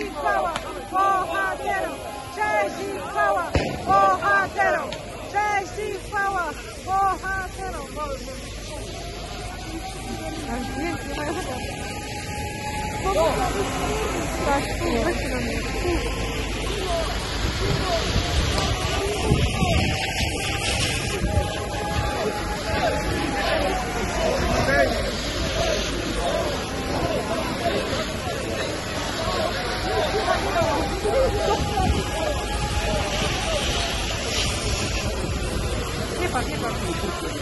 Jajikawa, bohatero. Jajikawa, bohatero. Jajikawa, bohatero. Пошли, вышли на меня. 把这个给